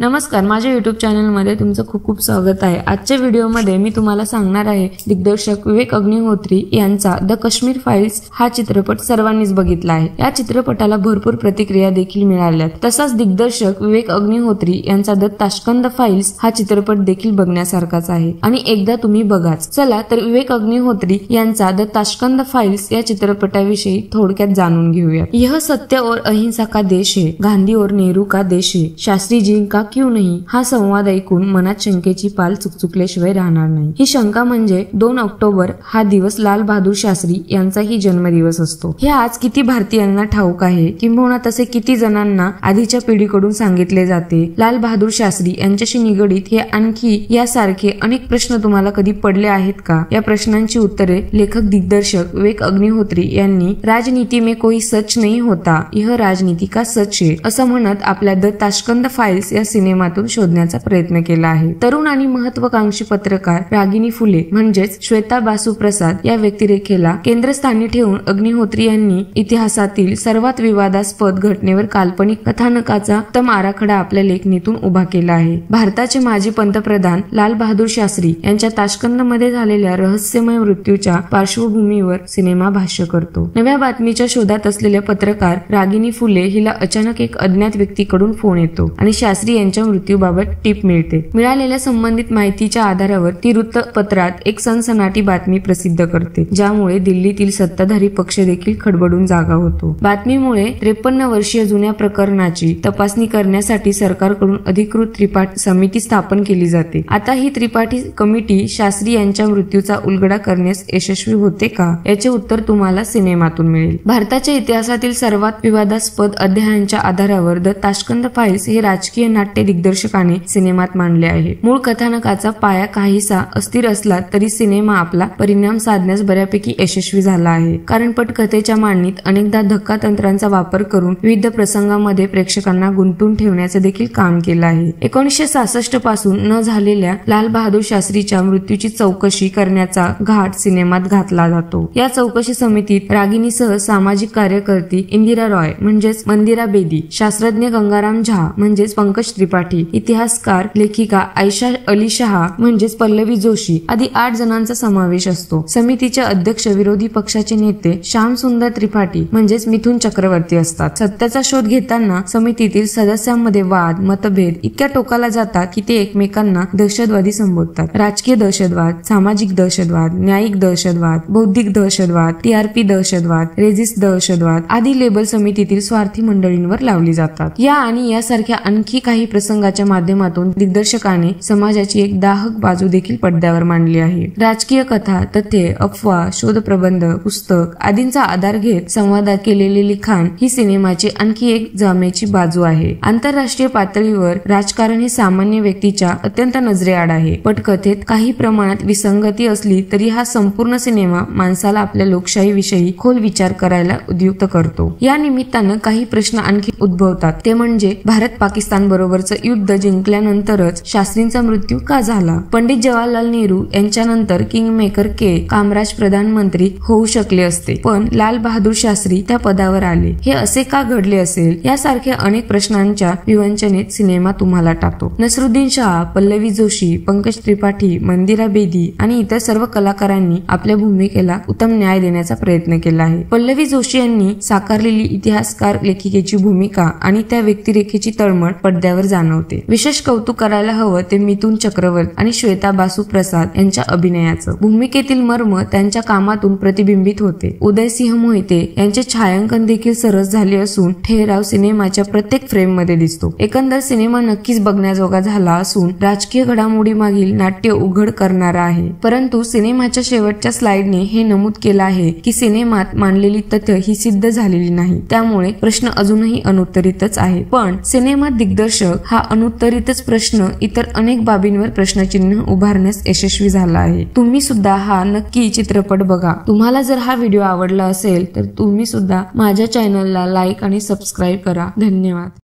नमस्कार माझ्या युट्यूब चॅनलमध्ये तुमचं खूप खूप स्वागत आहे. आजच्या व्हिडिओमध्ये मी तुम्हाला सांगणार आहे दिग्दर्शक विवेक अग्निहोत्री यांचा द काश्मीर फाईल्स हा चित्रपट सर्वांनीच बघितला आहे. या चित्रपटाला भरपूर प्रतिक्रिया देखील मिळाल्या तसाच दिग्दर्शक विवेक अग्निहोत्री यांचा द ताशकंद फाईल्स हा चित्रपट देखील बघण्यासारखाच आहे. आणि एकदा तुम्ही बघाच. चला तर विवेक अग्निहोत्री यांचा द ताशकंद फाईल्स या चित्रपटाविषयी थोडक्यात जाणून घेऊया यह सत्य और अहिंसा का देश है? गांधी और नेहरू का देश है? शास्त्रीजी का क्यू नाही? हा संवाद ऐकून मनात शंकेची पाल चुकचुकल्याशिवाय राहणार नाही. ही शंका म्हणजे दोन ऑक्टोबर हा दिवस लाल बहादूर शास्त्री यांचाही जन्मदिवस असतो. हे आज किती भारतीयांना ठाऊक आहे किंबहुना तसे किती जणांना आधीच्या पिढीकडून सांगितले जाते. लाल बहादूर शास्त्री यांच्याशी निगडीत हे आणखी यासारखे अनेक प्रश्न तुम्हाला कधी पडले आहेत का? या प्रश्नांची उत्तरे लेखक दिग्दर्शक विवेक अग्निहोत्री यांनी राजनीती में कोई सच नहीं होता यह राजनीती का सच है असं म्हणत आपल्या द ताशकंद फाईल्स या सिनेमातून शोधण्याचा प्रयत्न केला आहे. तरुण आणि महत्वाकांक्षी पत्रकार रागिनी फुले म्हणजेच श्वेता बासू प्रसाद या व्यक्तिरेखेला केंद्रस्थानी ठेवून अग्निहोत्री यांनी इतिहासातील सर्वात विवादास्पद घटनेवर काल्पनिक कथानकाचा उत्तम आराखडा आपल्या लेखणीतून उभा केला आहे. भारताचे माजी पंतप्रधान लाल बहादूर शास्त्री यांच्या ताशकंदमध्ये झालेल्या रहस्यमय मृत्यूच्या पार्श्वभूमीवर सिनेमा भाष्य करतो. नव्या बातमीच्या शोधात असलेल्या पत्रकार रागिनी फुले हिला अचानक एक अज्ञात व्यक्तीकडून फोन येतो आणि शास्त्री यांच्या मृत्यूबाबत टीप मिळते. मिळालेल्या संबंधित माहितीच्या आधारावर ती वृत्तपत्रात एक सनसनाटी बातमी प्रसिद्ध करते ज्यामुळे दिल्लीतील सत्ताधारी पक्ष देखील खडबडून जागा होतो. बातमीमुळे त्रेपन्न वर्षीय जुन्या प्रकरणाची तपासणी करण्यासाठी सरकारकडून अधिकृत त्रिपाठी समिती स्थापन केली जाते. आता ही त्रिपाठी कमिटी शास्त्री यांच्या मृत्यूचा उलगडा करण्यास यशस्वी होते का याचे उत्तर तुम्हाला सिनेमातून मिळेल. भारताच्या इतिहासातील सर्वात विवादास्पद अध्यायांच्या आधारावर द ताशकंद फाईल्स हे राजकीय नाट्य दिग्दर्शकाने सिनेमात मांडले आहे. मूळ कथानकाचा पाया काहीसा अस्थिर असला तरी सिनेमा आपला परिणाम साधण्यास बऱ्यापैकी यशस्वी झाला आहे. कारण पटकथेच्या मांडणीत अनेकदा धक्का तंत्रांचा वापर करून विविध प्रसंगामध्ये प्रेक्षकांना गुंतून ठेवण्याचं देखील काम केलं आहे. एकोणीसशे सहासष्टपासून न झालेल्या लाल बहादूर शास्त्रीच्या मृत्यूची चौकशी करण्याचा घाट सिनेमात घातला जातो. या चौकशी समितीत रागिणीसह सामाजिक कार्यकर्ती इंदिरा रॉय म्हणजेच मंदिरा बेदी शास्त्रज्ञ गंगाराम झा म्हणजेच पंकज त्रिपाठी इतिहासकार लेखिका आयशा अली शहा म्हणजेच पल्लवी जोशी आदी आठ जणांचा समावेश असतो. समितीचे अध्यक्ष विरोधी पक्षाचे नेते श्याम सुंदर त्रिपाठी म्हणजेच मिथुन चक्रवर्ती असतात. सत्याचा शोध घेताना समितीतील सदस्यांमध्ये वाद मतभेद इतक्या टोकाला जातात की ते एकमेकांना दहशतवादी संबोधतात. राजकीय दहशतवाद सामाजिक दहशतवाद न्यायिक दहशतवाद बौद्धिक दहशतवाद टीआरपी दहशतवाद रेजिस्ट दहशतवाद आदी लेबल समितीतील स्वार्थी मंडळींवर लावली जातात. या आणि यासारख्या आणखी काही प्रसंगाच्या माध्यमातून दिग्दर्शकाने समाजाची एक दाहक बाजू देखील पडद्यावर मांडली आहे. राजकीय कथा तथ्य अफवा शोधप्रबंध पुस्तक आदींचा आधार घेत संवादात केलेले लिखाण ही सिनेमाची आणखी एक जामेची बाजू आहे. आंतरराष्ट्रीय पातळीवर राजकारण हे सामान्य व्यक्तीच्या अत्यंत नजरेआड आहे. पटकथेत काही प्रमाणात विसंगती असली तरी हा संपूर्ण सिनेमा माणसाला आपल्या लोकशाही विषयी खोल विचार करायला उद्युक्त करतो. या निमित्तानं काही प्रश्न आणखी उद्भवतात. ते म्हणजे भारत पाकिस्तान बरोबर बरोबरचं युद्ध जिंकल्यानंतरच शास्त्रींचा मृत्यू का झाला? पंडित जवाहरलाल नेहरू यांच्यानंतर किंग मेकर के कामराज प्रधानमंत्री होऊ शकले असते. पण लाल बहादूर शास्त्री त्या पदावर आले. हे असे का घडले असेल? यासारख्या अनेक प्रश्नांच्या विवंचनेत सिनेमा तुम्हाला टाकतो. नसरुद्दीन शाह पल्लवी जोशी पंकज त्रिपाठी मंदिरा बेदी आणि इतर सर्व कलाकारांनी आपल्या भूमिकेला उत्तम न्याय देण्याचा प्रयत्न केला आहे. पल्लवी जोशी यांनी साकारलेली इतिहासकार लेखिकेची भूमिका आणि त्या व्यक्तिरेखेची तळमळ पडद्यावर जाणवते. विशेष कौतुक करायला हवं ते मिथुन चक्रवर्ती आणि श्वेता बासू प्रसाद यांच्या अभिनयाचं. भूमिकेतील मर्म त्यांच्या कामातून प्रतिबिंबित होते. उदयसिंह मोहिते यांचे छायांकन देखील सरस झाले असून ठेहराव सिनेमाच्या प्रत्येक फ्रेममध्ये दिसतो. एकंदर सिनेमा नक्कीच बघण्याजोगा झाला असून राजकीय घडामोडी मागील नाट्य उघड करणारा आहे. परंतु सिनेमाच्या शेवटच्या स्लाइडने हे नमूद केलं आहे की सिनेमात मांडलेली तथ्य ही सिद्ध झालेली नाही. त्यामुळे प्रश्न अजूनही अनुत्तरितच आहे पण सिनेमात दिग्दर्शक हा अनुत्तरितच प्रश्न इतर अनेक बाबींवर प्रश्नचिन्ह उभारण्यास यशस्वी झाला आहे. तुम्ही सुद्धा हा नक्की चित्रपट बघा. तुम्हाला जर हा व्हिडिओ आवडला असेल तर तुम्ही सुद्धा माझ्या चॅनलला लाईक आणि सबस्क्राईब करा. धन्यवाद.